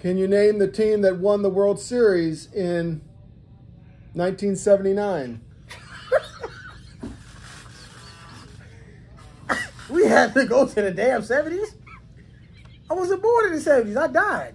Can you name the team that won the World Series in 1979? We had to go to the damn 70s? I wasn't born in the 70s. I died.